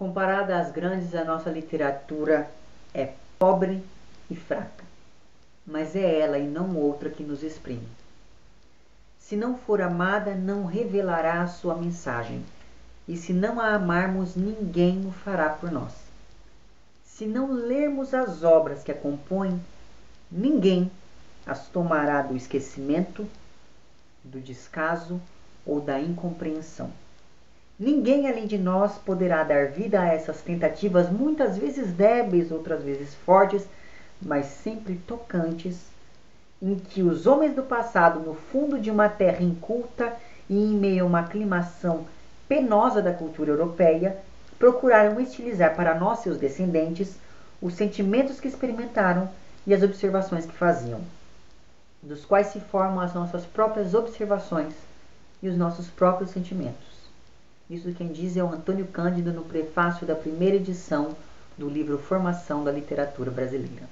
Comparada às grandes, a nossa literatura é pobre e fraca, mas é ela e não outra que nos exprime. Se não for amada, não revelará a sua mensagem, e se não a amarmos, ninguém o fará por nós. Se não lermos as obras que a compõem, ninguém as tomará do esquecimento, do descaso ou da incompreensão. Ninguém além de nós poderá dar vida a essas tentativas, muitas vezes débeis, outras vezes fortes, mas sempre tocantes, em que os homens do passado, no fundo de uma terra inculta e em meio a uma aclimação penosa da cultura europeia, procuraram estilizar para nós, seus descendentes, os sentimentos que experimentaram e as observações que faziam, dos quais se formam as nossas próprias observações e os nossos próprios sentimentos. Isso quem diz é o Antônio Cândido no prefácio da primeira edição do livro Formação da Literatura Brasileira.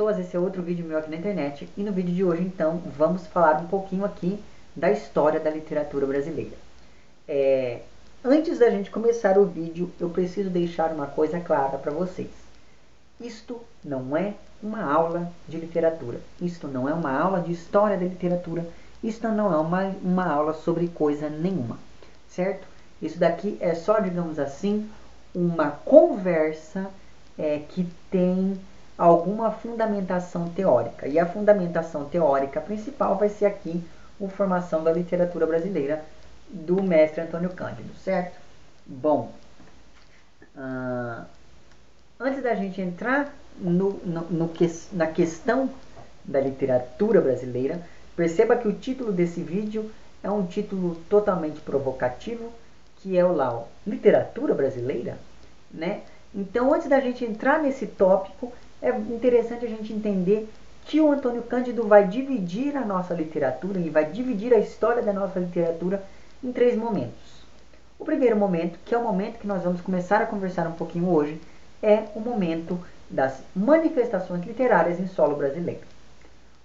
Pessoas, esse é outro vídeo meu aqui na internet e no vídeo de hoje então vamos falar um pouquinho aqui da história da literatura brasileira. É, antes da gente começar o vídeo eu preciso deixar uma coisa clara para vocês. Isto não é uma aula de literatura, isto não é uma aula de história da literatura, isto não é uma, uma aula sobre coisa nenhuma, certo? Isso daqui é só, digamos assim, uma conversa é, que tem alguma fundamentação teórica. E a fundamentação teórica principal vai ser aqui o Formação da Literatura Brasileira do mestre Antônio Cândido, certo? Bom, uh, antes da gente entrar no, no, no na questão da literatura brasileira, perceba que o título desse vídeo é um título totalmente provocativo, que é o lá, Literatura Brasileira, né? Então, antes da gente entrar nesse tópico, é interessante a gente entender que o Antônio Cândido vai dividir a nossa literatura e vai dividir a história da nossa literatura em três momentos. O primeiro momento, que é o momento que nós vamos começar a conversar um pouquinho hoje, é o momento das manifestações literárias em solo brasileiro.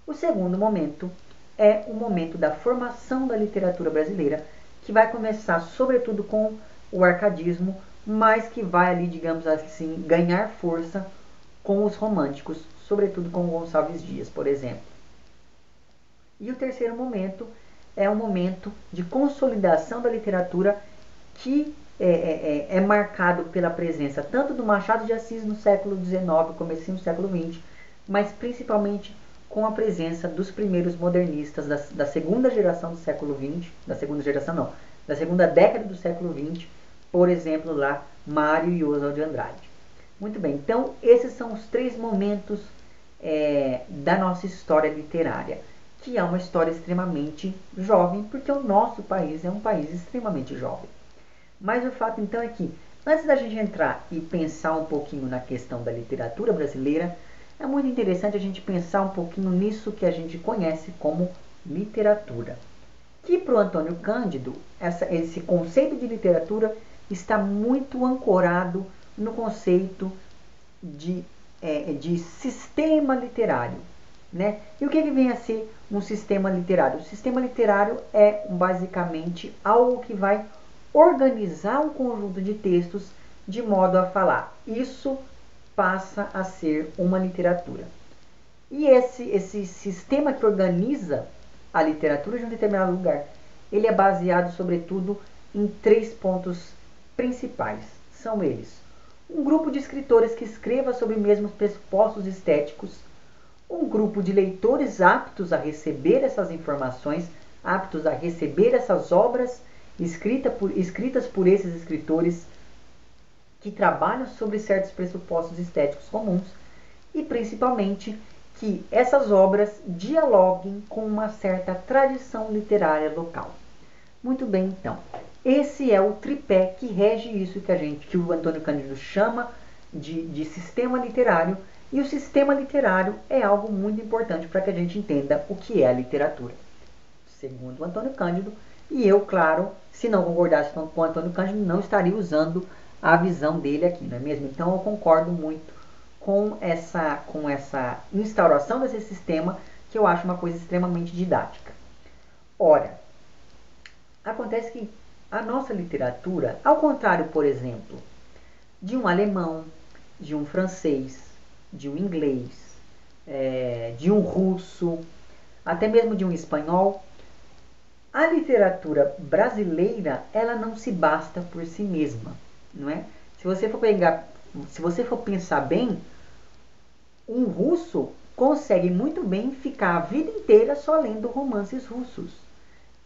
O segundo momento é o momento da formação da literatura brasileira, que vai começar sobretudo com o arcadismo, mas que vai ali, digamos assim, ganhar força com os românticos, sobretudo com Gonçalves Dias, por exemplo. E o terceiro momento é o momento de consolidação da literatura que é, é, é, é marcado pela presença tanto do Machado de Assis no século XIX, começo do século XX, mas principalmente com a presença dos primeiros modernistas da, da, segunda geração do século XX, da segunda geração não, da segunda década do século XX, por exemplo lá Mário e Oswald de Andrade. Muito bem, então esses são os três momentos é, da nossa história literária, que é uma história extremamente jovem, porque o nosso país é um país extremamente jovem. Mas o fato então é que, antes da gente entrar e pensar um pouquinho na questão da literatura brasileira, é muito interessante a gente pensar um pouquinho nisso que a gente conhece como literatura. Que para o Antônio Cândido, essa, esse conceito de literatura está muito ancorado no conceito de, é, de sistema literário. Né? E o que, que vem a ser um sistema literário? O sistema literário é basicamente algo que vai organizar um conjunto de textos de modo a falar. Isso passa a ser uma literatura. E esse, esse sistema que organiza a literatura de um determinado lugar, ele é baseado sobretudo em três pontos principais. São eles: um grupo de escritores que escreva sobre mesmos pressupostos estéticos, um grupo de leitores aptos a receber essas informações, aptos a receber essas obras escrita por, escritas por esses escritores que trabalham sobre certos pressupostos estéticos comuns e principalmente que essas obras dialoguem com uma certa tradição literária local. Muito bem, então. Esse é o tripé que rege isso que a gente, que o Antônio Cândido chama de, de sistema literário, e o sistema literário é algo muito importante para que a gente entenda o que é a literatura. segundo Antônio Cândido, e eu, claro, se não concordasse com Antônio Cândido, não estaria usando a visão dele aqui, não é mesmo? Então eu concordo muito com essa, com essa instauração desse sistema, que eu acho uma coisa extremamente didática. Ora, acontece que a nossa literatura, ao contrário, por exemplo, de um alemão, de um francês, de um inglês, é, de um russo, até mesmo de um espanhol, a literatura brasileira ela não se basta por si mesma, não é? Se você for pegar, se você for pensar bem, um russo consegue muito bem ficar a vida inteira só lendo romances russos.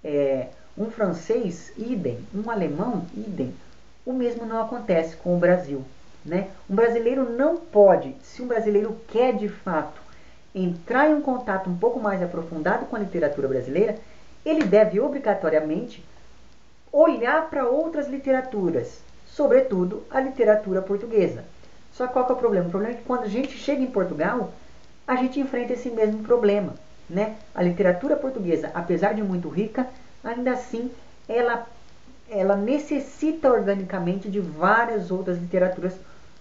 É, um francês, idem. Um alemão, idem. O mesmo não acontece com o Brasil. Né? Um brasileiro não pode, se um brasileiro quer de fato entrar em um contato um pouco mais aprofundado com a literatura brasileira, ele deve obrigatoriamente olhar para outras literaturas, sobretudo a literatura portuguesa. Só qual que é o problema? O problema é que quando a gente chega em Portugal, a gente enfrenta esse mesmo problema. Né? A literatura portuguesa, apesar de muito rica, ainda assim ela, ela necessita organicamente de várias outras literaturas,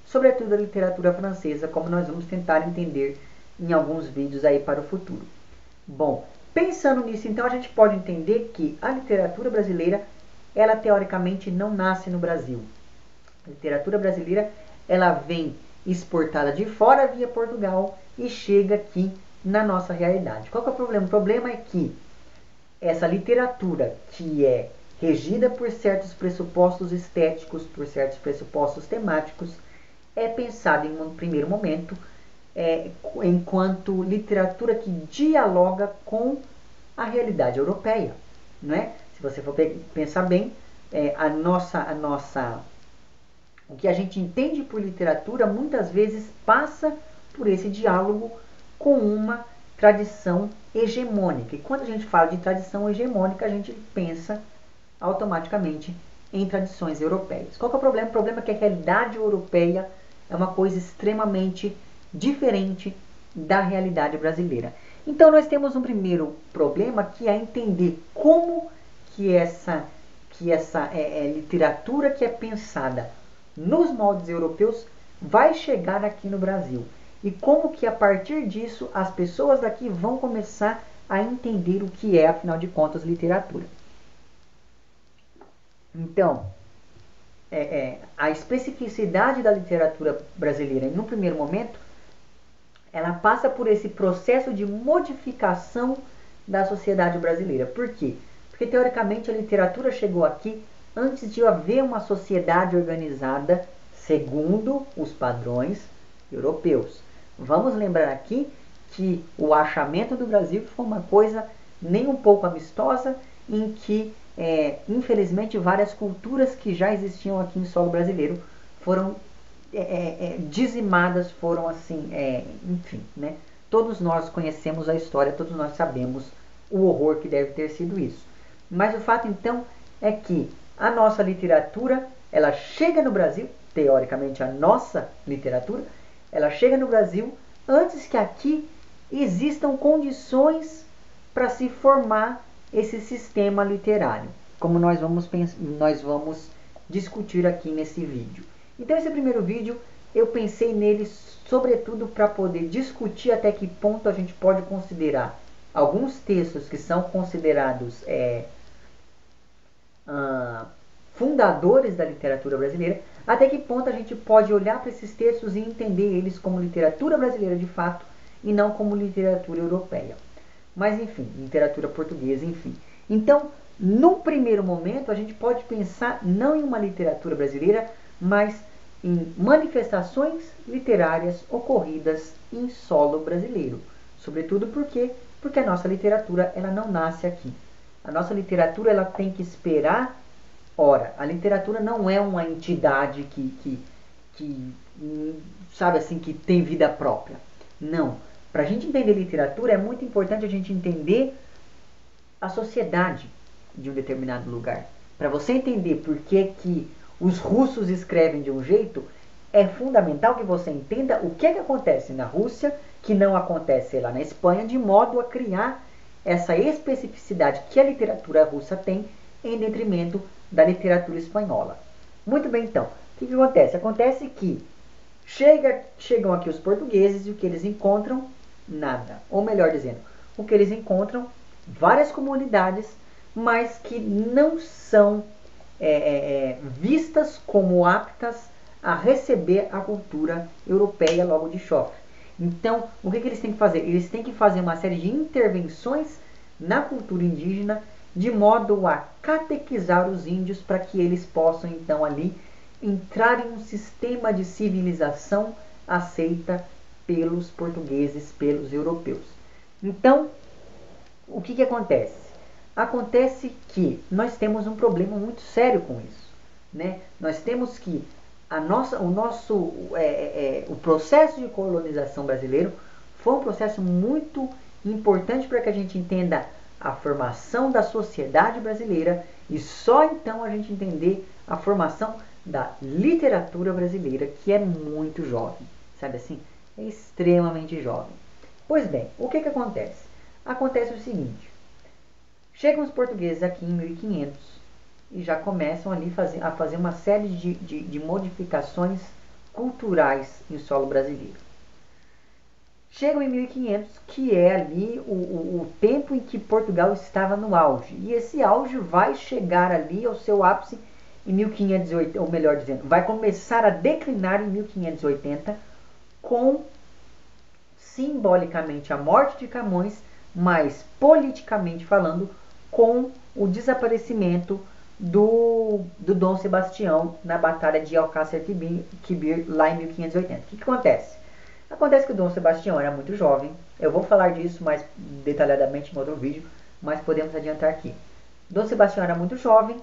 sobretudo a literatura francesa, como nós vamos tentar entender em alguns vídeos aí para o futuro. Bom, pensando nisso, então a gente pode entender que a literatura brasileira, ela teoricamente não nasce no Brasil. A literatura brasileira, ela vem exportada de fora via Portugal e chega aqui na nossa realidade. Qual é o problema? O problema é que essa literatura que é regida por certos pressupostos estéticos, por certos pressupostos temáticos, é pensada em um primeiro momento é, enquanto literatura que dialoga com a realidade europeia, não é? Se você for pensar bem, é, a nossa, a nossa, o que a gente entende por literatura muitas vezes passa por esse diálogo com uma tradição hegemônica. E quando a gente fala de tradição hegemônica, a gente pensa automaticamente em tradições europeias. Qual é o problema? O problema é que a realidade europeia é uma coisa extremamente diferente da realidade brasileira. Então nós temos um primeiro problema que é entender como que essa que essa é, é, literatura que é pensada nos moldes europeus vai chegar aqui no Brasil e como que a partir disso as pessoas daqui vão começar a entender o que é, afinal de contas, literatura. Então, é, é, a especificidade da literatura brasileira, um primeiro momento, ela passa por esse processo de modificação da sociedade brasileira. Por quê? Porque, teoricamente, a literatura chegou aqui antes de haver uma sociedade organizada segundo os padrões europeus. Vamos lembrar aqui que o achamento do Brasil foi uma coisa nem um pouco amistosa, em que, é, infelizmente, várias culturas que já existiam aqui em solo brasileiro foram é, é, é dizimadas, foram assim, é, enfim, né? Todos nós conhecemos a história, todos nós sabemos o horror que deve ter sido isso. Mas o fato então é que a nossa literatura, ela chega no Brasil, teoricamente a nossa literatura, ela chega no Brasil antes que aqui existam condições para se formar esse sistema literário, como nós vamos, nós vamos discutir aqui nesse vídeo. Então esse primeiro vídeo eu pensei nele sobretudo para poder discutir até que ponto a gente pode considerar alguns textos que são considerados é, ah, fundadores da literatura brasileira, até que ponto a gente pode olhar para esses textos e entender eles como literatura brasileira de fato e não como literatura europeia. Mas enfim, literatura portuguesa, enfim. Então, no primeiro momento, a gente pode pensar não em uma literatura brasileira, mas em manifestações literárias ocorridas em solo brasileiro. Sobretudo porque porque a nossa literatura ela não nasce aqui. A nossa literatura ela tem que esperar Ora, a literatura não é uma entidade que, que, que sabe assim, que tem vida própria. Não. Para a gente entender literatura, é muito importante a gente entender a sociedade de um determinado lugar. Para você entender por que, que os russos escrevem de um jeito, é fundamental que você entenda o que, é que acontece na Rússia, que não acontece lá na Espanha, de modo a criar essa especificidade que a literatura russa tem em detrimento da literatura espanhola. Muito bem, então, o que, que acontece? Acontece que chega, chegam aqui os portugueses e o que eles encontram? Nada. Ou melhor dizendo, o que eles encontram? Várias comunidades, mas que não são é, é, é vistas como aptas a receber a cultura europeia logo de choque. Então, o que, que eles têm que fazer? Eles têm que fazer uma série de intervenções na cultura indígena de modo a catequizar os índios para que eles possam então ali entrar em um sistema de civilização aceita pelos portugueses, pelos europeus. Então, o que, que acontece? Acontece que nós temos um problema muito sério com isso. Né? Nós temos que a nossa, o nosso é, é, é, o processo de colonização brasileiro foi um processo muito importante para que a gente entenda a formação da sociedade brasileira e só então a gente entender a formação da literatura brasileira, que é muito jovem, sabe assim? É extremamente jovem. Pois bem, o que, que acontece? Acontece o seguinte: chegam os portugueses aqui em 1500 e já começam ali fazer, a fazer uma série de, de, de modificações culturais em solo brasileiro. Chegam em 1500, que é ali o, o, o, tempo em que Portugal estava no auge. E esse auge vai chegar ali ao seu ápice em 1580, ou melhor dizendo, vai começar a declinar em 1580 com simbolicamente a morte de Camões, mas politicamente falando, com o desaparecimento do, do Dom Sebastião na Batalha de Alcácer Quibir, lá em 1580. O que, que acontece? Acontece que o Dom Sebastião era muito jovem. Eu vou falar disso mais detalhadamente em outro vídeo, mas podemos adiantar aqui. Dom Sebastião era muito jovem,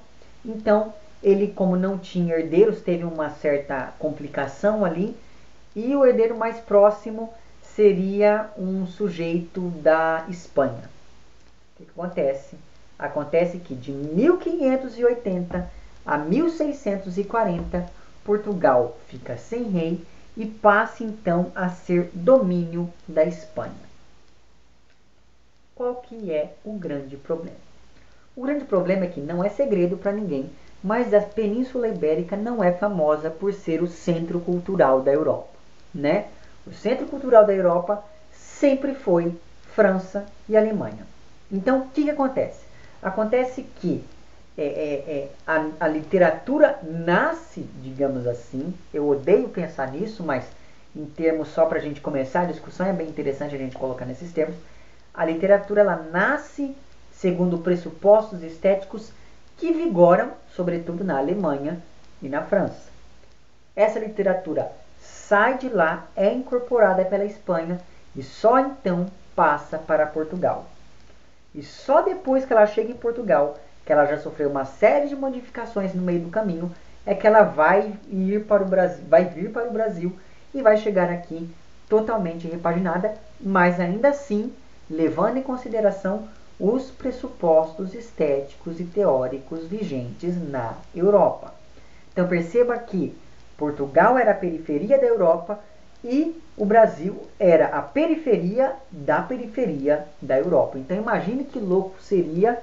então ele, como não tinha herdeiros, teve uma certa complicação ali. E o herdeiro mais próximo seria um sujeito da Espanha. O que, acontece? Acontece que de 1580 a 1640, Portugal fica sem rei e passa então a ser domínio da Espanha. Qual que é o grande problema? O grande problema é que não é segredo para ninguém, mas a Península Ibérica não é famosa por ser o centro cultural da Europa, né? O centro cultural da Europa sempre foi França e Alemanha. Então, o que, que acontece? Acontece que é, é, é, a, a, literatura nasce, digamos assim, eu odeio pensar nisso, mas em termos só para a gente começar a discussão, é bem interessante a gente colocar nesses termos. A literatura ela nasce segundo pressupostos estéticos que vigoram, sobretudo na Alemanha e na França. Essa literatura sai de lá, é incorporada pela Espanha e só então passa para Portugal. E só depois que ela chega em Portugal, que ela já sofreu uma série de modificações no meio do caminho, é que ela vai ir para o Brasil, vai vir para o Brasil e vai chegar aqui totalmente repaginada, mas ainda assim levando em consideração os pressupostos estéticos e teóricos vigentes na Europa. Então perceba que Portugal era a periferia da Europa e o Brasil era a periferia da periferia da Europa. Então imagine que louco seria,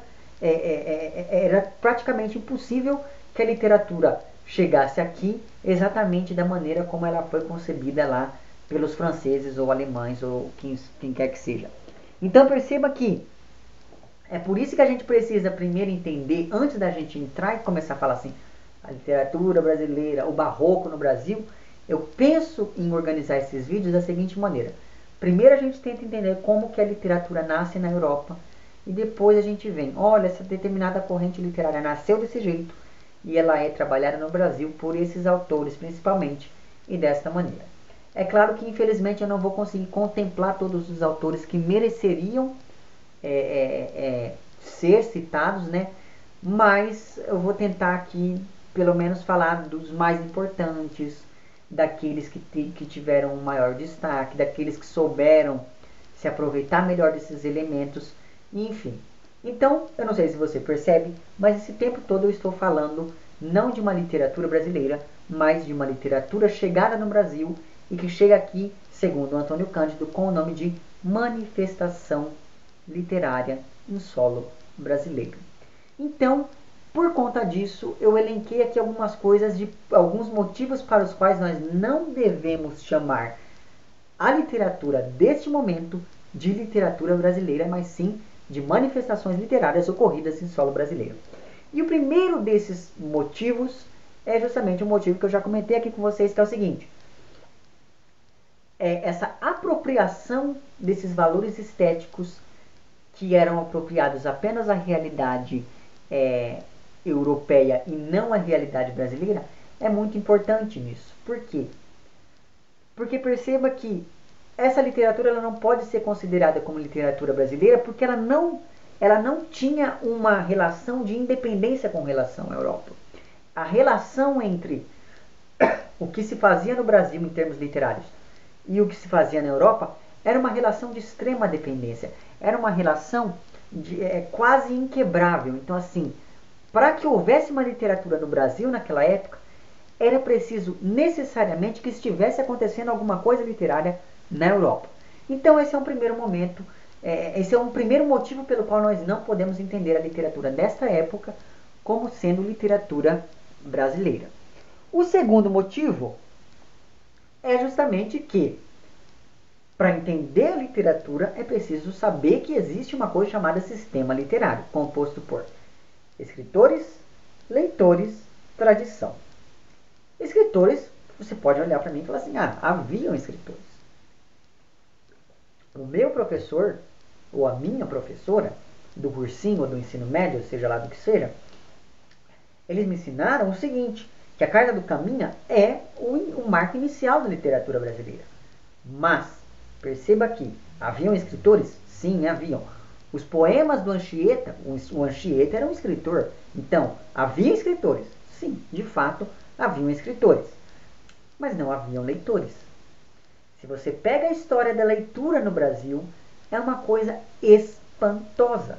é, é, é, era praticamente impossível que a literatura chegasse aqui exatamente da maneira como ela foi concebida lá pelos franceses ou alemães ou quem, quem quer que seja. Então perceba que é por isso que a gente precisa primeiro entender, antes da gente entrar e começar a falar assim, a literatura brasileira, o barroco no Brasil, eu penso em organizar esses vídeos da seguinte maneira. Primeiro a gente tenta entender como que a literatura nasce na Europa e depois a gente vem, olha, essa determinada corrente literária nasceu desse jeito e ela é trabalhada no Brasil por esses autores principalmente e desta maneira. É claro que infelizmente eu não vou conseguir contemplar todos os autores que mereceriam é, é, é, ser citados, né? Mas eu vou tentar aqui pelo menos falar dos mais importantes, daqueles que, que tiveram um maior destaque, daqueles que souberam se aproveitar melhor desses elementos, enfim. Então, eu não sei se você percebe, mas esse tempo todo eu estou falando não de uma literatura brasileira, mas de uma literatura chegada no Brasil e que chega aqui, segundo Antônio Cândido, com o nome de Manifestação literária em solo brasileiro. Então, por conta disso, eu elenquei aqui algumas coisas de alguns motivos para os quais nós não devemos chamar a literatura deste momento de literatura brasileira, mas sim de manifestações literárias ocorridas em solo brasileiro. E o primeiro desses motivos é justamente o motivo que eu já comentei aqui com vocês, que é o seguinte: é essa apropriação desses valores estéticos que eram apropriados apenas à realidade é, europeia e não à realidade brasileira é muito importante nisso. Por quê? Porque perceba que essa literatura ela não pode ser considerada como literatura brasileira porque ela não, ela não tinha uma relação de independência com relação à Europa. A relação entre o que se fazia no Brasil em termos literários e o que se fazia na Europa era uma relação de extrema dependência. Era uma relação de, é, quase inquebrável. Então, assim, para que houvesse uma literatura no Brasil naquela época, era preciso necessariamente que estivesse acontecendo alguma coisa literária na Europa. Então, esse é um primeiro momento, é, esse é um primeiro motivo pelo qual nós não podemos entender a literatura desta época como sendo literatura brasileira. O segundo motivo é justamente que para entender a literatura é preciso saber que existe uma coisa chamada sistema literário, composto por escritores, leitores, tradição. Escritores, você pode olhar para mim e falar assim: ah, haviam escritores. O meu professor, ou a minha professora, do cursinho ou do ensino médio, seja lá do que seja, eles me ensinaram o seguinte: que a Carta do Caminha é o, o marco inicial da literatura brasileira. Mas, perceba que haviam escritores? Sim, haviam. Os poemas do Anchieta, o Anchieta era um escritor. Então, havia escritores? Sim, de fato, haviam escritores. Mas não haviam leitores. Se você pega a história da leitura no Brasil, é uma coisa espantosa.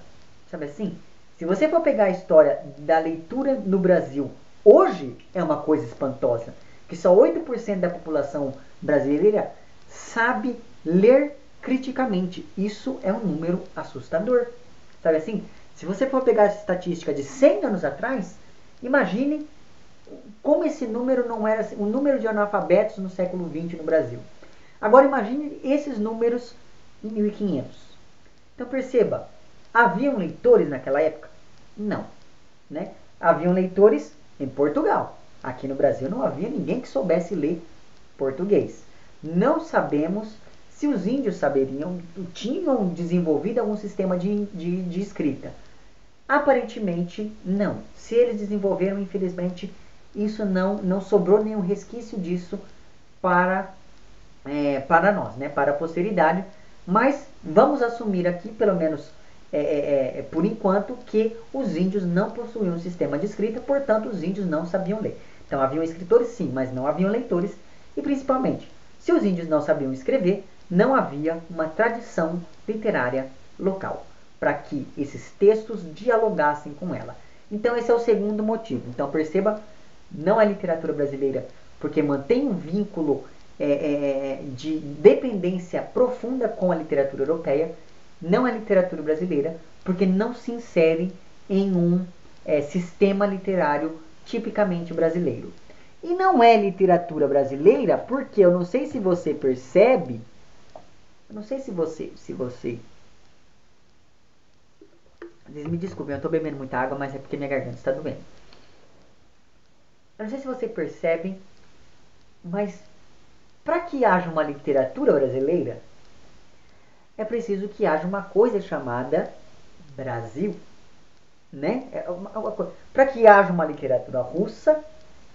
Sabe assim? Se você for pegar a história da leitura no Brasil hoje, é uma coisa espantosa. Que só 8% da população brasileira sabe ler criticamente. Isso é um número assustador. Sabe assim? Se você for pegar essa estatística de 100 anos atrás, imagine como esse número não era o número de analfabetos no século XX no Brasil. Agora imagine esses números em 1500. Então perceba, haviam leitores naquela época? Não. Né? Haviam leitores em Portugal. Aqui no Brasil não havia ninguém que soubesse ler português. Não sabemos se os índios saberiam, tinham desenvolvido algum sistema de, de, de escrita. Aparentemente, não. Se eles desenvolveram, infelizmente, isso não, não sobrou nenhum resquício disso para é, para nós, né, para a posteridade. Mas vamos assumir aqui, pelo menos é, é, é, é, por enquanto, que os índios não possuíam um sistema de escrita, portanto, os índios não sabiam ler. Então, haviam escritores sim, mas não haviam leitores, e principalmente, se os índios não sabiam escrever, não havia uma tradição literária local para que esses textos dialogassem com ela. Então, esse é o segundo motivo. Então, perceba, não é literatura brasileira porque mantém um vínculo é, é, de dependência profunda com a literatura europeia, não é literatura brasileira, porque não se insere em um é, sistema literário tipicamente brasileiro. E não é literatura brasileira porque eu não sei se você percebe, eu não sei se você, se você me desculpem, eu estou bebendo muita água, mas é porque minha garganta está doendo. Eu não sei se você percebe, mas para que haja uma literatura brasileira, é preciso que haja uma coisa chamada Brasil. Né? É para que haja uma literatura russa,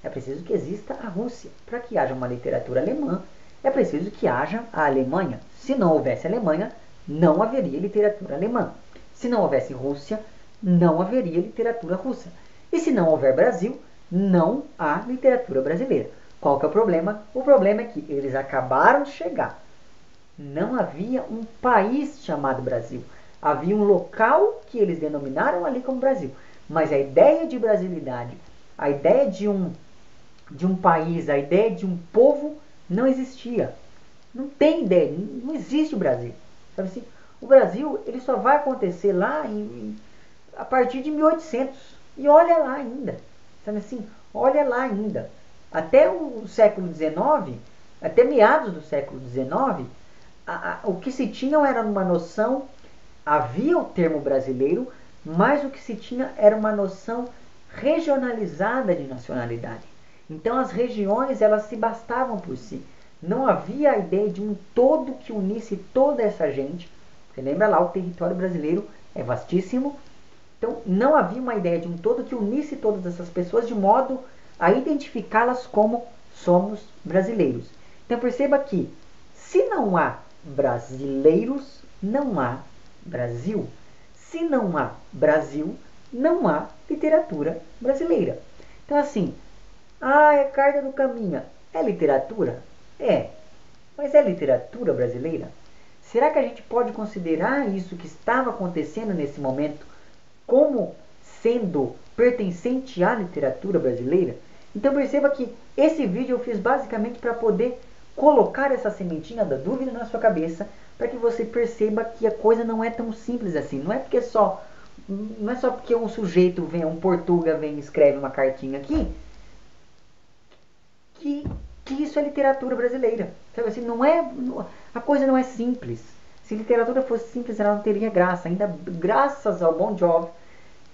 é preciso que exista a Rússia. Para que haja uma literatura alemã, é preciso que haja a Alemanha. Se não houvesse Alemanha, não haveria literatura alemã. Se não houvesse Rússia, não haveria literatura russa. E se não houver Brasil, não há literatura brasileira. Qual que é o problema? O problema é que eles acabaram de chegar. Não havia um país chamado Brasil. Havia um local que eles denominaram ali como Brasil. Mas a ideia de brasilidade, a ideia de um, de um país, a ideia de um povo não existia. Não tem ideia, não existe o Brasil. Sabe assim? O Brasil ele só vai acontecer lá em, a partir de 1800. E olha lá ainda. Sabe assim? Olha lá ainda. Até o século XIX, até meados do século XIX, a, a, o que se tinha era uma noção, havia o termo brasileiro, mas o que se tinha era uma noção regionalizada de nacionalidade. Então as regiões elas se bastavam por si. Não havia a ideia de um todo que unisse toda essa gente. Você lembra lá, o território brasileiro é vastíssimo. Então não havia uma ideia de um todo que unisse todas essas pessoas de modo a identificá-las como somos brasileiros. Então perceba que se não há brasileiros, não há Brasil. Se não há Brasil, não há literatura brasileira. Então assim, ah, é carta do caminho. É literatura? É. Mas é literatura brasileira? Será que a gente pode considerar isso que estava acontecendo nesse momento como sendo pertencente à literatura brasileira? Então perceba que esse vídeo eu fiz basicamente para poder colocar essa sementinha da dúvida na sua cabeça, para que você perceba que a coisa não é tão simples assim. Não é porque só não é só porque um sujeito vem, um portuga vem e escreve uma cartinha aqui, que, que isso é literatura brasileira. Sabe assim, não é, a coisa não é simples. Se literatura fosse simples, ela não teria graça. Ainda graças ao Bon Jovi,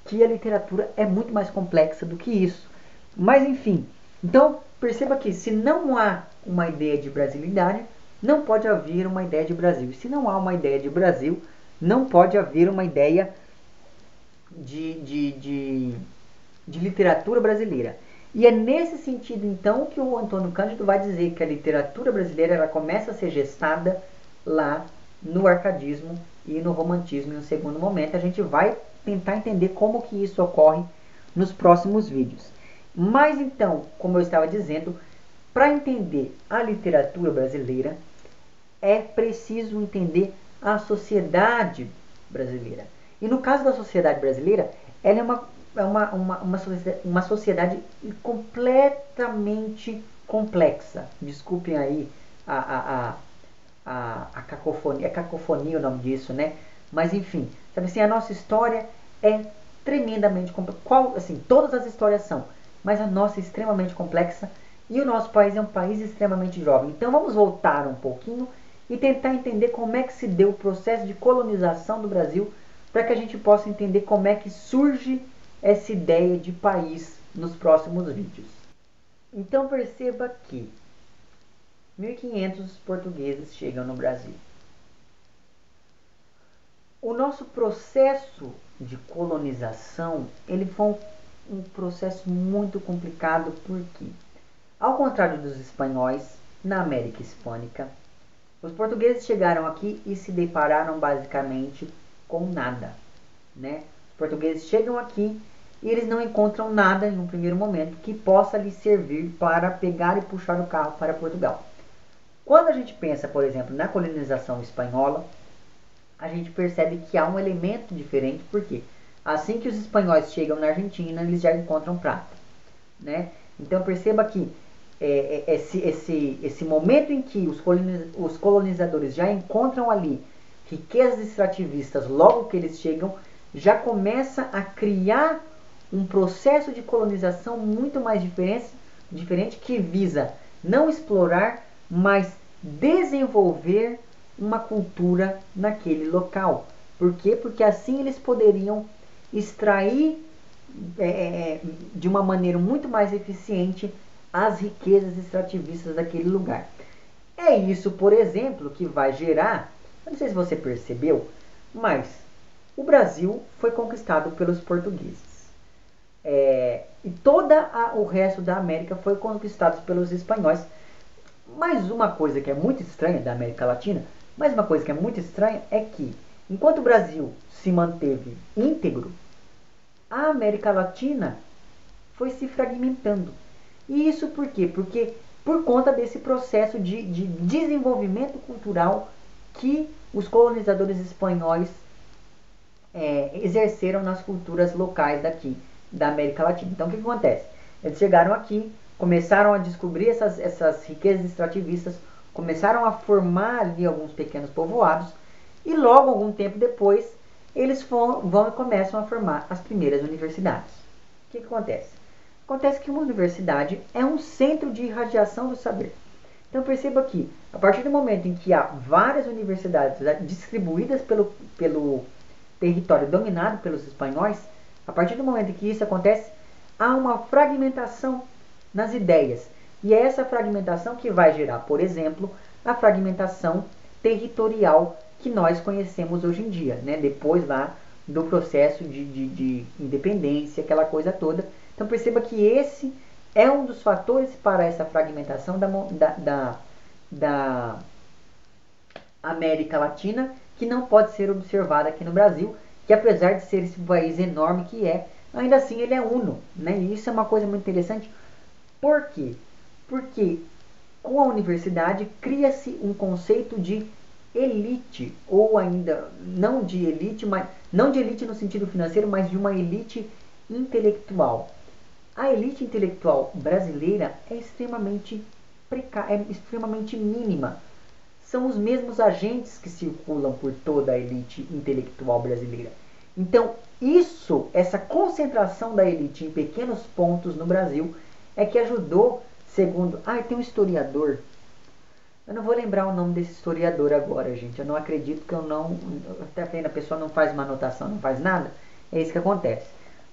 que a literatura é muito mais complexa do que isso. Mas enfim, então perceba que se não há uma ideia de brasilidade, não pode haver uma ideia de Brasil. Se não há uma ideia de Brasil, não pode haver uma ideia de, de, de, de literatura brasileira. E é nesse sentido, então, que o Antônio Cândido vai dizer que a literatura brasileira ela começa a ser gestada lá no arcadismo e no romantismo em um segundo momento. A gente vai tentar entender como que isso ocorre nos próximos vídeos. Mas então, como eu estava dizendo, para entender a literatura brasileira, é preciso entender a sociedade brasileira. E no caso da sociedade brasileira, ela é uma é uma, uma, uma, uma sociedade completamente complexa. Desculpem aí a, a, a, a, cacofonia, é cacofonia o nome disso, né? Mas enfim, sabe assim, a nossa história é tremendamente complexa. Assim, todas as histórias são, mas a nossa é extremamente complexa e o nosso país é um país extremamente jovem. Então vamos voltar um pouquinho e tentar entender como é que se deu o processo de colonização do Brasil para que a gente possa entender como é que surge essa ideia de país nos próximos vídeos. Então perceba que 1500 portugueses chegam no Brasil. O nosso processo de colonização, ele foi um, um processo muito complicado porque, ao contrário dos espanhóis, na América Hispânica, os portugueses chegaram aqui e se depararam basicamente com nada, né? Os portugueses chegam aqui e eles não encontram nada em um primeiro momento que possa lhes servir para pegar e puxar o carro para Portugal. Quando a gente pensa, por exemplo, na colonização espanhola, a gente percebe que há um elemento diferente, porque assim que os espanhóis chegam na Argentina, eles já encontram prata. Né? Então perceba que é, é esse, esse, esse momento em que os, os colonizadores já encontram ali riquezas extrativistas logo que eles chegam, já começa a criar um processo de colonização muito mais diferente, diferente que visa não explorar, mas desenvolver uma cultura naquele local. Por quê? Porque assim eles poderiam extrair é, é de uma maneira muito mais eficiente as riquezas extrativistas daquele lugar. É isso, por exemplo, que vai gerar, não sei se você percebeu, mas o Brasil foi conquistado pelos portugueses. É, e todo o resto da América foi conquistado pelos espanhóis. Mas uma coisa que é muito estranha da América Latina, mas uma coisa que é muito estranha é que, enquanto o Brasil se manteve íntegro, a América Latina foi se fragmentando. E isso por quê? Porque por conta desse processo de, de desenvolvimento cultural que os colonizadores espanhóis é, exerceram nas culturas locais daqui da América Latina. Então o que, acontece? Eles chegaram aqui, começaram a descobrir essas, essas riquezas extrativistas, começaram a formar ali alguns pequenos povoados E logo, algum tempo depois, eles vão, e começam a formar as primeiras universidades. O que, que acontece? Acontece que uma universidade é um centro de irradiação do saber. Então perceba que, a partir do momento em que há várias universidades né, distribuídas pelo, pelo território dominado pelos espanhóis, a partir do momento em que isso acontece, há uma fragmentação nas ideias. E é essa fragmentação que vai gerar, por exemplo, a fragmentação territorial que nós conhecemos hoje em dia, né? depois lá do processo de, de, de independência, aquela coisa toda. Então perceba que esse é um dos fatores para essa fragmentação da, da, da, da América Latina que não pode ser observada aqui no Brasil, que apesar de ser esse país enorme que é, ainda assim ele é uno. Né? E isso é uma coisa muito interessante. Por quê? Porque com a universidade cria-se um conceito de elite, ou ainda não de elite, mas não de elite no sentido financeiro, mas de uma elite intelectual. A elite intelectual brasileira é extremamente precária, é extremamente mínima. São os mesmos agentes que circulam por toda a elite intelectual brasileira. Então, isso, essa concentração da elite em pequenos pontos no Brasil, é que ajudou, segundo. Ah, tem um historiador. Eu não vou lembrar o nome desse historiador agora, gente. Eu não acredito que eu não. Até vendo, a pessoa não faz uma anotação, não faz nada. É isso que acontece.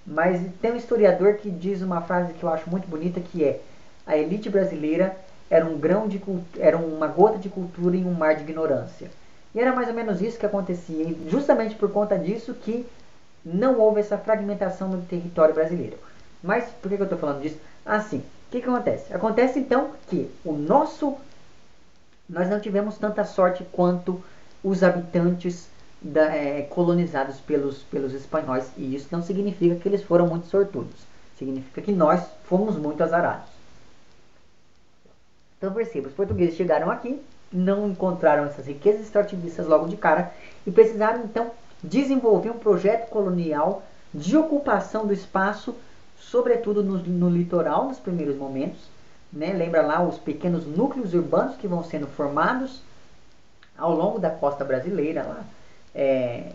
Mas tem um historiador que diz uma frase que eu acho muito bonita que é a elite brasileira era um grão de era uma gota de cultura em um mar de ignorância. E era mais ou menos isso que acontecia, e justamente por conta disso que não houve essa fragmentação no território brasileiro. Mas por que, eu estou falando disso? Assim, o que, que acontece? Acontece então que o nosso nós não tivemos tanta sorte quanto os habitantes da, é, colonizados pelos, pelos espanhóis. E isso não significa que eles foram muito sortudos. Significa que nós fomos muito azarados. Então perceba, os portugueses chegaram aqui, não encontraram essas riquezas extrativistas logo de cara e precisaram então desenvolver um projeto colonial de ocupação do espaço, sobretudo no, no litoral nos primeiros momentos. Né? Lembra lá os pequenos núcleos urbanos que vão sendo formados ao longo da costa brasileira lá é,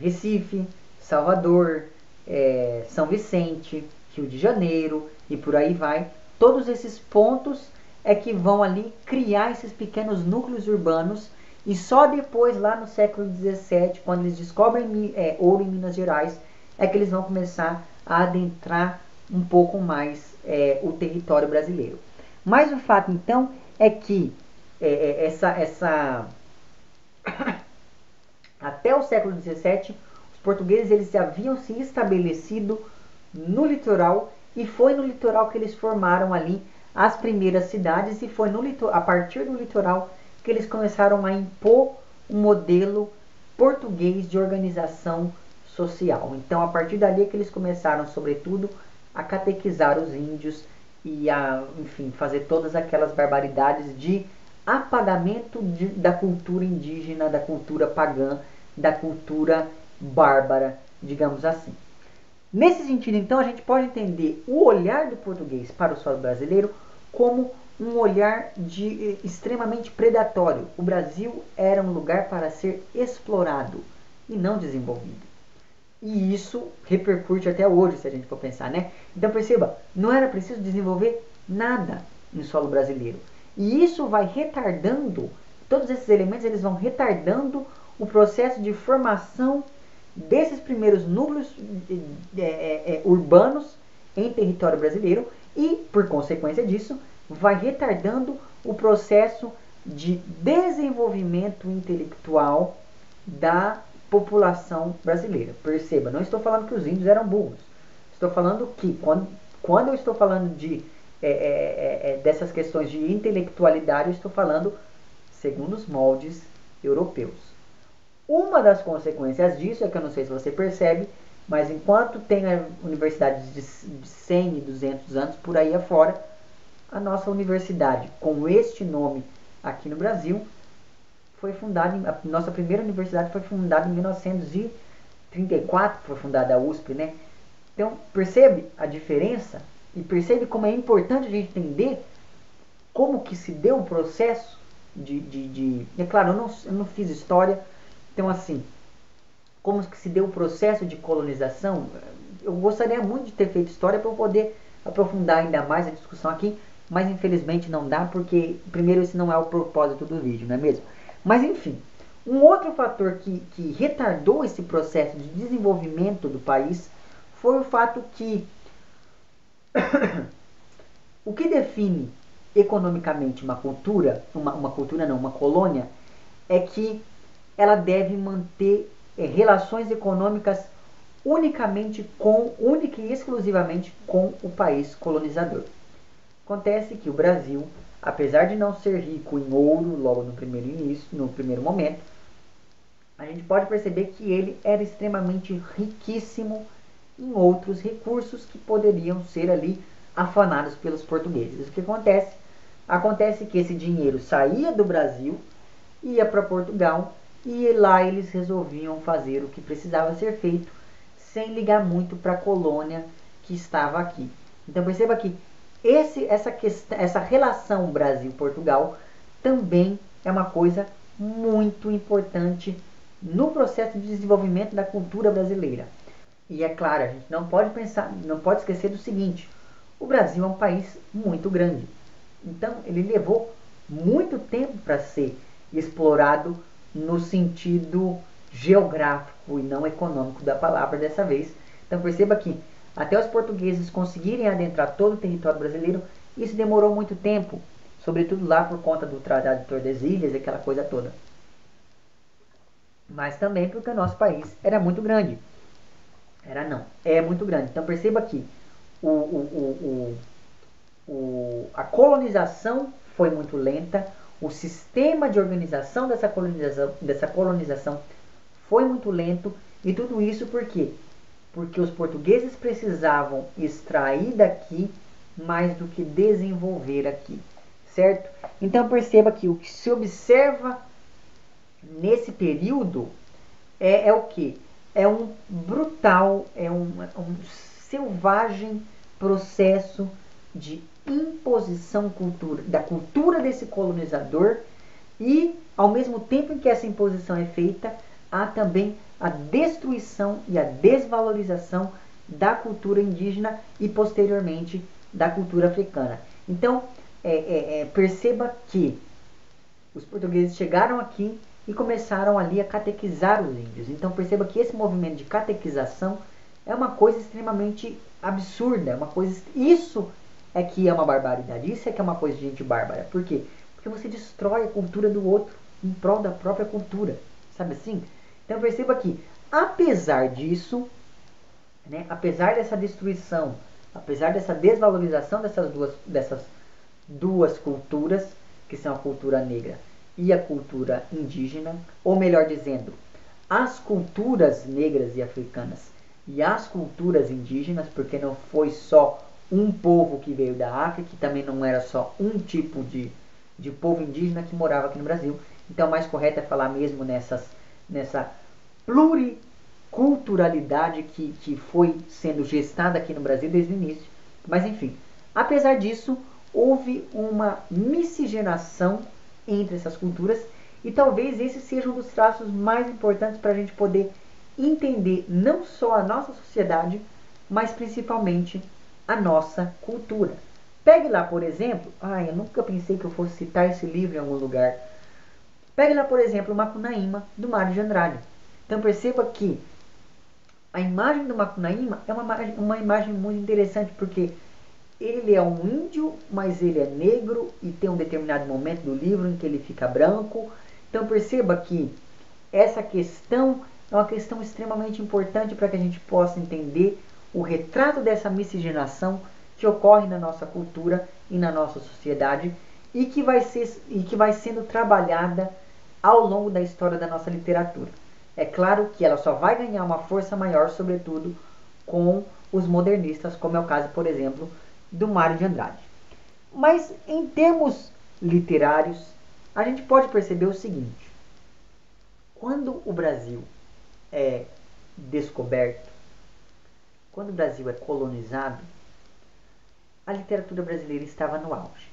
Recife, Salvador, é, São Vicente, Rio de Janeiro e por aí vai. Todos esses pontos é que vão ali criar esses pequenos núcleos urbanos e só depois, lá no século XVII, quando eles descobrem é, ouro em Minas Gerais, é que eles vão começar a adentrar um pouco mais é, o território brasileiro. Mas o fato então é que é, é essa, essa até o século XVII, os portugueses eles haviam se estabelecido no litoral e foi no litoral que eles formaram ali as primeiras cidades e foi no a partir do litoral que eles começaram a impor um modelo português de organização social. Então, a partir dali é que eles começaram, sobretudo, a catequizar os índios e a, enfim, fazer todas aquelas barbaridades de apagamento de, da cultura indígena, da cultura pagã da cultura bárbara, digamos assim. Nesse sentido, então, a gente pode entender o olhar do português para o solo brasileiro como um olhar de eh, extremamente predatório. O Brasil era um lugar para ser explorado e não desenvolvido. E isso repercute até hoje, se a gente for pensar, né? Então perceba, não era preciso desenvolver nada no solo brasileiro. E isso vai retardando, todos esses elementos eles vão retardando o processo de formação desses primeiros núcleos é, é, é, urbanos em território brasileiro e, por consequência disso, vai retardando o processo de desenvolvimento intelectual da população brasileira. Perceba, não estou falando que os índios eram burros. Estou falando que, quando, quando eu estou falando de, é, é, é, dessas questões de intelectualidade, eu estou falando segundo os moldes europeus. Uma das consequências disso é que eu não sei se você percebe, mas enquanto tem universidades de 100 e 200 anos por aí afora, a nossa universidade com este nome aqui no Brasil foi fundada, a nossa primeira universidade foi fundada em 1934, foi fundada a USP, né? Então, percebe a diferença e percebe como é importante a gente entender como que se deu o processo de, de, de... É claro, eu não, eu não fiz história, Então, assim, como que se deu o processo de colonização, eu gostaria muito de ter feito história para eu poder aprofundar ainda mais a discussão aqui, mas infelizmente não dá, porque, primeiro, esse não é o propósito do vídeo, não é mesmo? Mas, enfim, um outro fator que, que retardou esse processo de desenvolvimento do país foi o fato que o que define economicamente uma cultura, uma, uma cultura não, uma colônia, é que ela deve manter é, relações econômicas unicamente com, única e exclusivamente com o país colonizador. Acontece que o Brasil, apesar de não ser rico em ouro logo no primeiro início, no primeiro momento, a gente pode perceber que ele era extremamente riquíssimo em outros recursos que poderiam ser ali afanados pelos portugueses. O que acontece? Acontece que esse dinheiro saía do Brasil, ia para Portugal e lá eles resolviam fazer o que precisava ser feito sem ligar muito para a colônia que estava aqui. Então perceba que esse, essa, essa relação Brasil-Portugal também é uma coisa muito importante no processo de desenvolvimento da cultura brasileira. E é claro, a gente não pode pensar, não pode esquecer do seguinte: o Brasil é um país muito grande. Então ele levou muito tempo para ser explorado no sentido geográfico e não econômico da palavra dessa vez. Então perceba que até os portugueses conseguirem adentrar todo o território brasileiro, isso demorou muito tempo, sobretudo lá por conta do Tratado de Tordesilhas e aquela coisa toda. Mas também porque o nosso país era muito grande. Era não, é muito grande. Então perceba que o, o, o, a colonização foi muito lenta, o sistema de organização dessa colonização, dessa colonização foi muito lento e tudo isso por quê? Porque os portugueses precisavam extrair daqui mais do que desenvolver aqui, certo? Então perceba que o que se observa nesse período é, é o que? É um brutal, é um, um selvagem processo de imposição cultura, da cultura desse colonizador e, ao mesmo tempo em que essa imposição é feita, há também a destruição e a desvalorização da cultura indígena e, posteriormente, da cultura africana. Então, é, é, é, perceba que os portugueses chegaram aqui e começaram ali a catequizar os índios. Então, perceba que esse movimento de catequização é uma coisa extremamente absurda, é uma coisa. Isso é que é uma barbaridade. Isso é que é uma coisa de gente bárbara. Por quê? Porque você destrói a cultura do outro em prol da própria cultura. Sabe assim? Então perceba que, apesar disso, né, apesar dessa destruição, apesar dessa desvalorização dessas duas, dessas duas culturas, que são a cultura negra e a cultura indígena, ou melhor dizendo, as culturas negras e africanas e as culturas indígenas, porque não foi só um povo que veio da África, que também não era só um tipo de, de povo indígena que morava aqui no Brasil. Então, mais correto é falar mesmo nessas, nessa pluriculturalidade que, que foi sendo gestada aqui no Brasil desde o início. Mas, enfim, apesar disso, houve uma miscigenação entre essas culturas e talvez esse seja um dos traços mais importantes para a gente poder entender não só a nossa sociedade, mas principalmente a nossa cultura. Pegue lá, por exemplo, ai, eu nunca pensei que eu fosse citar esse livro em algum lugar. Pegue lá, por exemplo, o Macunaíma, do Mário de Andrade. Então perceba que a imagem do Macunaíma é uma, uma imagem muito interessante, porque ele é um índio, mas ele é negro e tem um determinado momento do livro em que ele fica branco. Então perceba que essa questão é uma questão extremamente importante para que a gente possa entender o retrato dessa miscigenação que ocorre na nossa cultura e na nossa sociedade e que vai, ser, e que vai sendo trabalhada ao longo da história da nossa literatura. É claro que ela só vai ganhar uma força maior, sobretudo, com os modernistas, como é o caso, por exemplo, do Mário de Andrade. Mas em termos literários, a gente pode perceber o seguinte: quando o Brasil é descoberto, quando o Brasil é colonizado, a literatura brasileira estava no auge.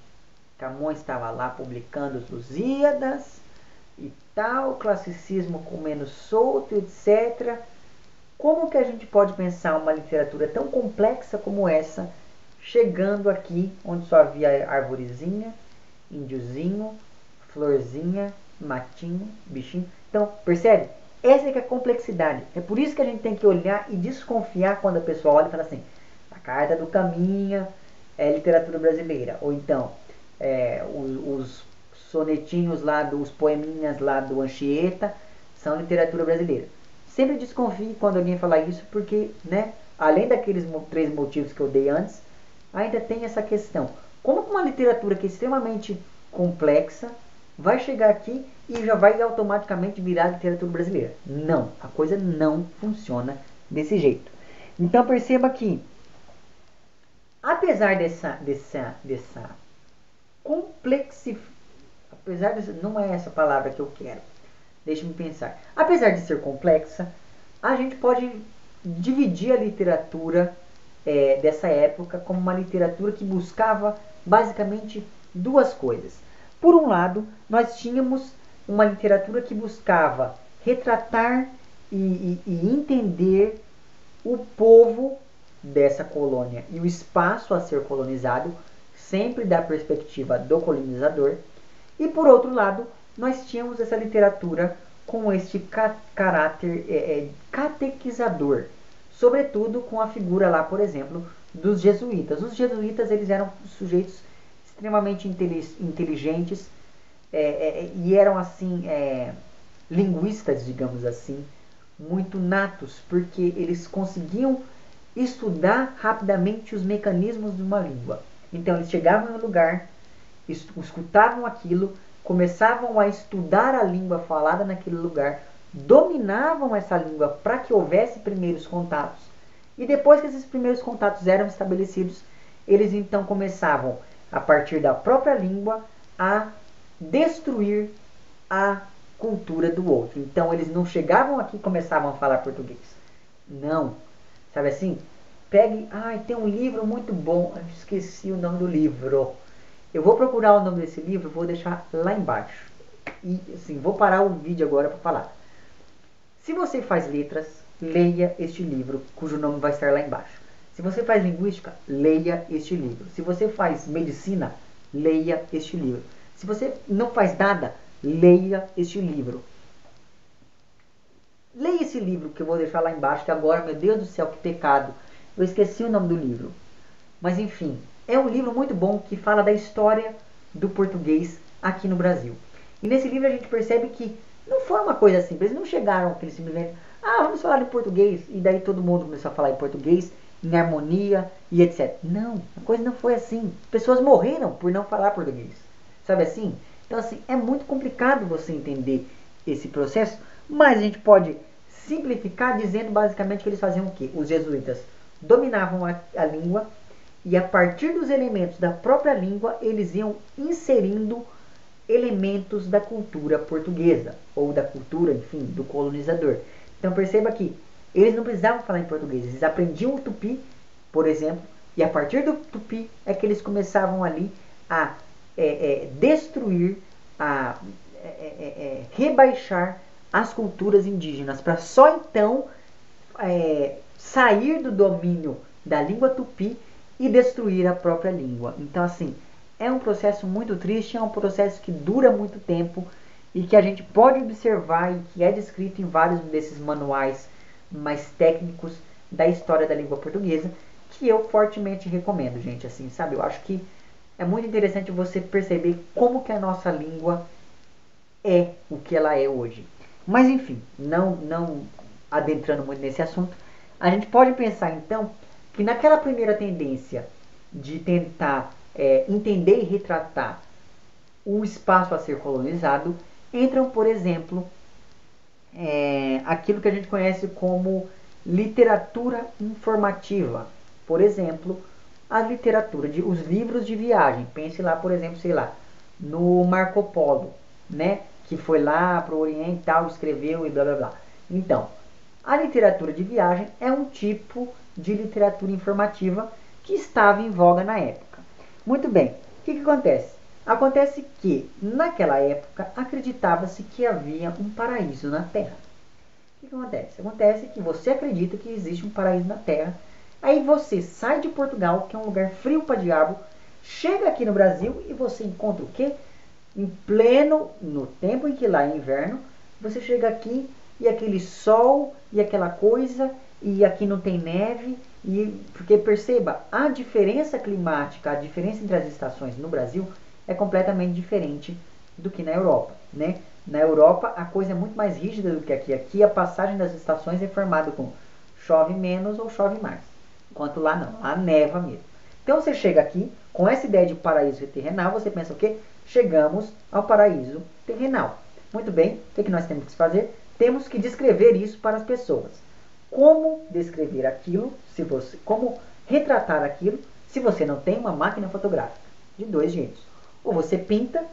Camões estava lá publicando os Lusíadas, e tal, classicismo com menos solto, etc. Como que a gente pode pensar uma literatura tão complexa como essa, chegando aqui onde só havia arvorezinha, índiozinho, florzinha, matinho, bichinho. Então, percebe? Essa é, é a complexidade. É por isso que a gente tem que olhar e desconfiar quando a pessoa olha e fala assim, a carta do caminho é literatura brasileira. Ou então, é, os, os, sonetinhos lá, dos poeminhas lá do Anchieta são literatura brasileira. Sempre desconfie quando alguém falar isso, porque, né, além daqueles três motivos que eu dei antes, ainda tem essa questão. Como uma literatura que é extremamente complexa vai chegar aqui e já vai automaticamente virar literatura brasileira? Não, a coisa não funciona desse jeito. Então perceba que, apesar dessa, dessa, dessa complexificação, apesar de não é essa palavra que eu quero, deixe-me pensar. Apesar de ser complexa, a gente pode dividir a literatura é, dessa época como uma literatura que buscava basicamente duas coisas. Por um lado, nós tínhamos uma literatura que buscava retratar e, e, e entender o povo dessa colônia e o espaço a ser colonizado, sempre da perspectiva do colonizador. E por outro lado, nós tínhamos essa literatura com este ca caráter é, é, catequizador, sobretudo com a figura lá, por exemplo, dos jesuítas. Os jesuítas eles eram sujeitos extremamente inteligentes é, é, e eram assim é, linguistas, digamos assim, muito natos, porque eles conseguiam estudar rapidamente os mecanismos de uma língua. Então eles chegavam em um lugar, escutavam aquilo, começavam a estudar a língua falada naquele lugar, dominavam essa língua para que houvesse primeiros contatos. E depois que esses primeiros contatos eram estabelecidos, eles então começavam, a partir da própria língua, a destruir a cultura do outro. Então eles não chegavam aqui e começavam a falar português. Não. Sabe assim? Pegue. Ai, tem um livro muito bom. Eu esqueci o nome do livro. Eu vou procurar o nome desse livro, vou deixar lá embaixo. E assim, vou parar o vídeo agora para falar. Se você faz letras, leia este livro, cujo nome vai estar lá embaixo. Se você faz linguística, leia este livro. Se você faz medicina, leia este livro. Se você não faz nada, leia este livro. Leia esse livro que eu vou deixar lá embaixo, que agora, meu Deus do céu, que pecado. Eu esqueci o nome do livro. Mas enfim, é um livro muito bom que fala da história do português aqui no Brasil. E nesse livro a gente percebe que não foi uma coisa simples. Eles não chegaram aquele simplesmente, ah, vamos falar em português. E daí todo mundo começou a falar em português, em harmonia e etc. Não, a coisa não foi assim. Pessoas morreram por não falar português. Sabe assim? Então, assim, é muito complicado você entender esse processo, mas a gente pode simplificar dizendo basicamente que eles faziam o quê? Os jesuítas dominavam a, a língua e a partir dos elementos da própria língua eles iam inserindo elementos da cultura portuguesa ou da cultura, enfim, do colonizador. Então perceba que eles não precisavam falar em português, eles aprendiam o tupi, por exemplo, e a partir do tupi é que eles começavam ali a é, é, destruir, a é, é, é rebaixar as culturas indígenas, para só então é, sair do domínio da língua tupi e destruir a própria língua. Então, assim, é um processo muito triste, é um processo que dura muito tempo e que a gente pode observar e que é descrito em vários desses manuais mais técnicos da história da língua portuguesa, que eu fortemente recomendo, gente, assim, sabe? Eu acho que é muito interessante você perceber como que a nossa língua é o que ela é hoje. Mas enfim, não, não adentrando muito nesse assunto, a gente pode pensar então que naquela primeira tendência de tentar é, entender e retratar o espaço a ser colonizado, entram, por exemplo, é, aquilo que a gente conhece como literatura informativa. Por exemplo, a literatura, de, os livros de viagem. Pense lá, por exemplo, sei lá, no Marco Polo, né? Que foi lá para o Oriente tal, escreveu e blá blá blá. Então, a literatura de viagem é um tipo de literatura informativa que estava em voga na época. Muito bem, o que, que acontece? Acontece que, naquela época, acreditava-se que havia um paraíso na Terra. O que acontece? Acontece que você acredita que existe um paraíso na Terra, aí você sai de Portugal, que é um lugar frio para diabo, chega aqui no Brasil e você encontra o quê? Em pleno, no tempo em que lá é inverno, você chega aqui e aquele sol e aquela coisa, e aqui não tem neve, e porque perceba, a diferença climática, a diferença entre as estações no Brasil é completamente diferente do que na Europa, né? Na Europa a coisa é muito mais rígida do que aqui. Aqui a passagem das estações é formada com chove menos ou chove mais. Enquanto lá não, lá neva mesmo. Então você chega aqui com essa ideia de paraíso terrenal, você pensa o quê? Chegamos ao paraíso terrenal. Muito bem, o que, que nós temos que fazer? Temos que descrever isso para as pessoas. Como descrever aquilo, se você, como retratar aquilo, se você não tem uma máquina fotográfica? De dois jeitos. Ou você pinta,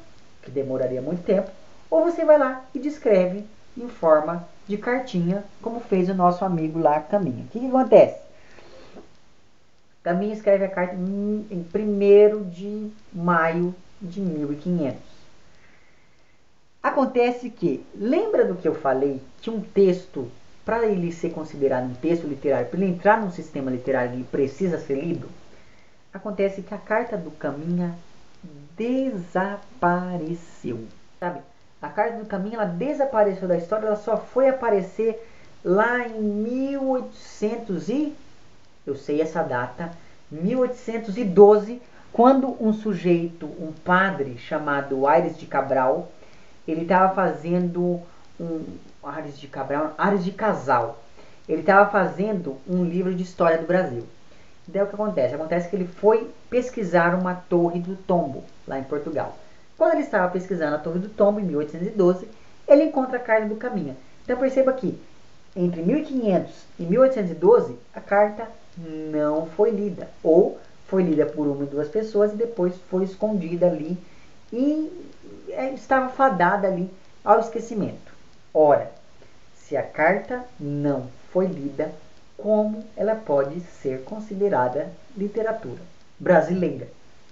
que demoraria muito tempo, ou você vai lá e descreve em forma de cartinha, como fez o nosso amigo lá, Caminha. O que, que acontece? Caminha escreve a carta em 1 de maio de 1500. Acontece que, lembra do que eu falei, que um texto, para ele ser considerado um texto literário, para ele entrar num sistema literário, ele precisa ser lido? Acontece que a carta do Caminha desapareceu. Sabe? A Carta do Caminho ela desapareceu da história, ela só foi aparecer lá em 1800 e eu sei essa data, 1812, quando um sujeito, um padre chamado Aires de Cabral, ele estava fazendo um Aires de Cabral, Aires de Casal. Ele estava fazendo um livro de história do Brasil. Daí o que acontece? Acontece que ele foi pesquisar uma torre do tombo, lá em Portugal. Quando ele estava pesquisando a torre do tombo, em 1812, ele encontra a carta do caminho. Então perceba que entre 1500 e 1812, a carta não foi lida. Ou foi lida por uma ou duas pessoas e depois foi escondida ali e é, estava fadada ali ao esquecimento. Ora, se a carta não foi lida, como ela pode ser considerada literatura brasileira.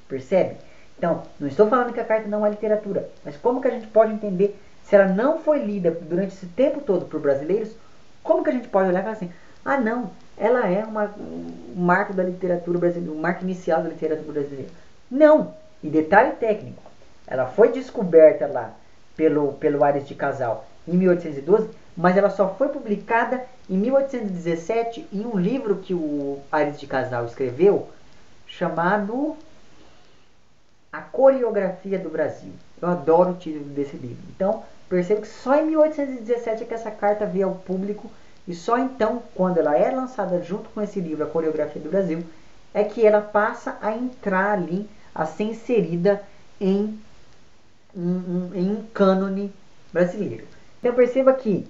Percebe? Então, não estou falando que a carta não é literatura, mas como que a gente pode entender se ela não foi lida durante esse tempo todo por brasileiros? Como que a gente pode olhar e falar assim: ah, não, ela é uma, um marco da literatura brasileira, um marco inicial da literatura brasileira? Não! E detalhe técnico: ela foi descoberta lá pelo, pelo Ares de Casal em 1812 mas ela só foi publicada em 1817 em um livro que o Ares de Casal escreveu, chamado A Coreografia do Brasil. Eu adoro o título desse livro. Então, percebo que só em 1817 é que essa carta veio ao público e só então, quando ela é lançada junto com esse livro, A Coreografia do Brasil, é que ela passa a entrar ali, a ser inserida em um, em um cânone brasileiro. Então perceba que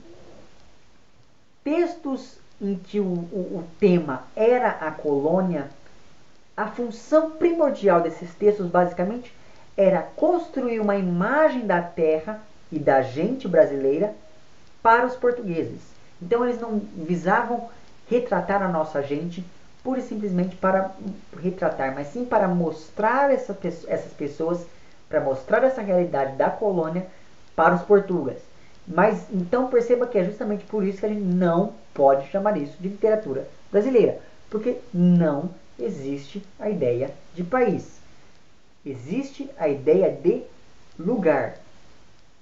textos em que o, o, o tema era a colônia, a função primordial desses textos, basicamente, era construir uma imagem da terra e da gente brasileira para os portugueses. Então, eles não visavam retratar a nossa gente pura e simplesmente para retratar, mas sim para mostrar essa, essas pessoas, para mostrar essa realidade da colônia para os portugueses. Mas então perceba que é justamente por isso que a gente não pode chamar isso de literatura brasileira, porque não existe a ideia de país. Existe a ideia de lugar.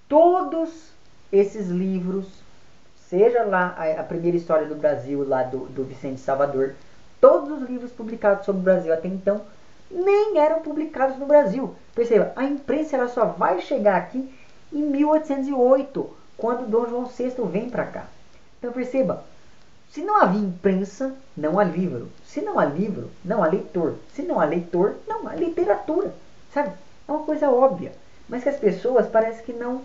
Todos esses livros, seja lá a, primeira história do Brasil, lá do, do Vicente Salvador, todos os livros publicados sobre o Brasil até então nem eram publicados no Brasil. Perceba, a imprensa ela só vai chegar aqui em 1808 quando Dom João VI vem para cá. Então perceba, se não havia imprensa, não há livro. Se não há livro, não há leitor. Se não há leitor, não há literatura. Sabe? É uma coisa óbvia. Mas que as pessoas parece que não.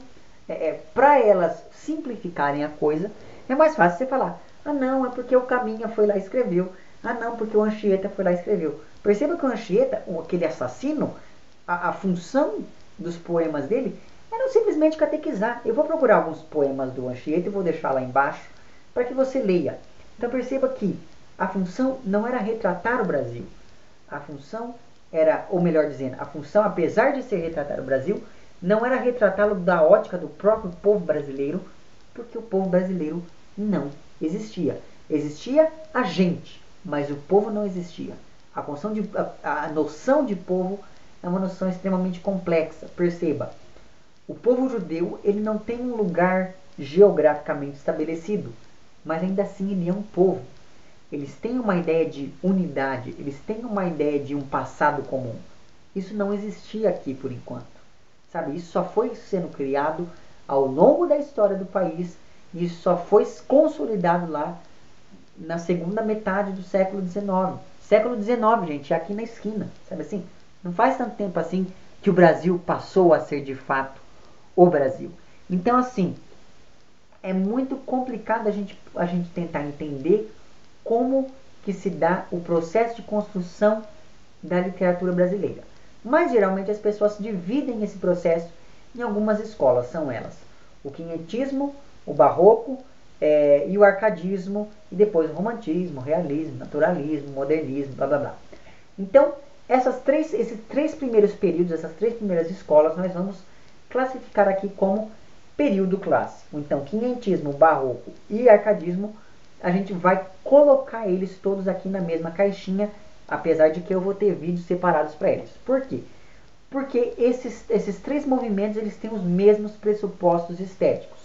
É, é, para elas simplificarem a coisa, é mais fácil você falar: ah, não, é porque o Caminha foi lá e escreveu. Ah, não, porque o Anchieta foi lá e escreveu. Perceba que o Anchieta, aquele assassino, a, a função dos poemas dele não simplesmente catequizar. Eu vou procurar alguns poemas do Anchieta e vou deixar lá embaixo para que você leia. Então perceba que a função não era retratar o Brasil. A função era, ou melhor dizendo, a função, apesar de ser retratar o Brasil, não era retratá-lo da ótica do próprio povo brasileiro, porque o povo brasileiro não existia. Existia a gente, mas o povo não existia. A, de, a, a noção de povo é uma noção extremamente complexa. Perceba, o povo judeu ele não tem um lugar geograficamente estabelecido, mas ainda assim ele é um povo. Eles têm uma ideia de unidade, eles têm uma ideia de um passado comum. Isso não existia aqui por enquanto. Sabe, isso só foi sendo criado ao longo da história do país e isso só foi consolidado lá na segunda metade do século XIX. Século XIX, gente, é aqui na esquina, sabe assim? Não faz tanto tempo assim que o Brasil passou a ser de fato o Brasil. Então, assim, é muito complicado a gente, a gente tentar entender como que se dá o processo de construção da literatura brasileira. Mas geralmente as pessoas dividem esse processo em algumas escolas, são elas o quinhentismo, o barroco é, e o arcadismo, e depois o romantismo, realismo, naturalismo, modernismo, blá blá blá. Então, essas três, esses três primeiros períodos, essas três primeiras escolas, nós vamos classificar aqui como período clássico. Então, quinhentismo, barroco e arcadismo, a gente vai colocar eles todos aqui na mesma caixinha, apesar de que eu vou ter vídeos separados para eles. Por quê? Porque esses, esses três movimentos eles têm os mesmos pressupostos estéticos.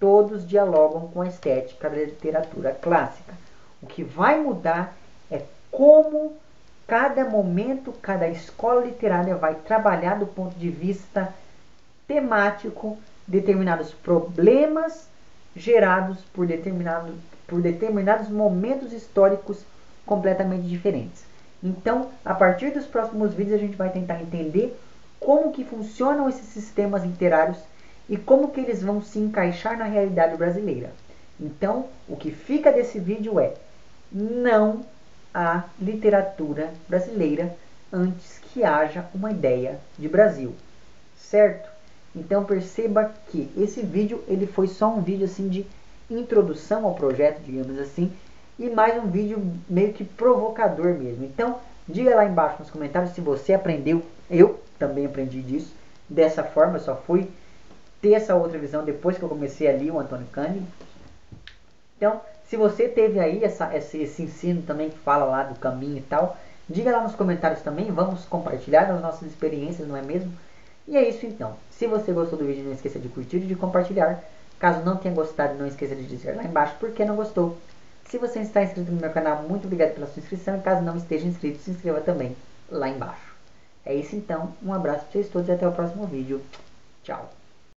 Todos dialogam com a estética da literatura clássica. O que vai mudar é como cada momento, cada escola literária vai trabalhar do ponto de vista temático determinados problemas gerados por, determinado, por determinados momentos históricos completamente diferentes. Então, a partir dos próximos vídeos, a gente vai tentar entender como que funcionam esses sistemas literários e como que eles vão se encaixar na realidade brasileira. Então, o que fica desse vídeo é não há literatura brasileira antes que haja uma ideia de Brasil, certo? Então perceba que esse vídeo ele foi só um vídeo assim de introdução ao projeto, digamos assim, e mais um vídeo meio que provocador mesmo. Então diga lá embaixo nos comentários se você aprendeu, eu também aprendi disso, dessa forma, eu só fui ter essa outra visão depois que eu comecei ali o Antônio Cândido. Então, se você teve aí essa, esse, esse ensino também que fala lá do caminho e tal, diga lá nos comentários também, vamos compartilhar as nossas experiências, não é mesmo? E é isso então. Se você gostou do vídeo, não esqueça de curtir e de compartilhar. Caso não tenha gostado, não esqueça de dizer lá embaixo por que não gostou. Se você está inscrito no meu canal, muito obrigado pela sua inscrição. E caso não esteja inscrito, se inscreva também lá embaixo. É isso então. Um abraço para vocês todos e até o próximo vídeo. Tchau.